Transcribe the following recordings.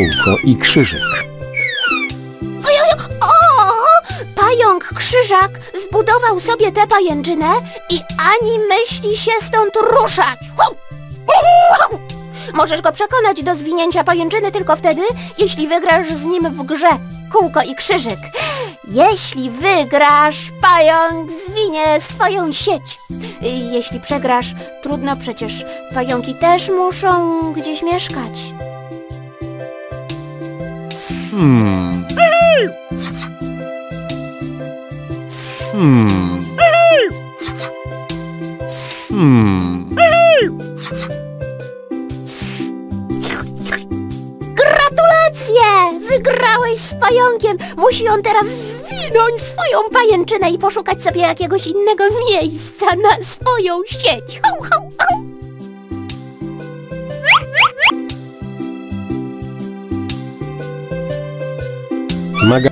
Kółko i krzyżyk. O! Pająk Krzyżak zbudował sobie tę pajęczynę i ani myśli się stąd ruszać. Możesz go przekonać do zwinięcia pajęczyny tylko wtedy, jeśli wygrasz z nim w grze Kółko i Krzyżyk. Jeśli wygrasz, pająk zwinie swoją sieć. Jeśli przegrasz, trudno przecież. Pająki też muszą gdzieś mieszkać. Hmm. Hmm. Hmm. Gratulacje! Wygrałeś z pająkiem! Musi on teraz zwinąć swoją pajęczynę i poszukać sobie jakiegoś innego miejsca na swoją sieć. Ho. Maga...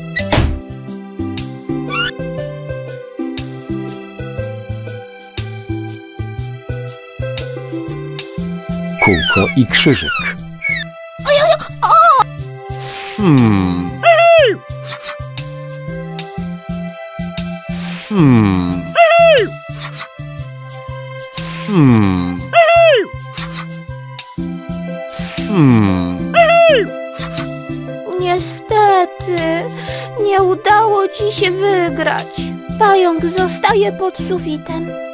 Kółko i krzyżyk. Hmm. Hmm. Hmm. Hmm. Niestety, nie udało ci się wygrać. Pająk zostaje pod sufitem.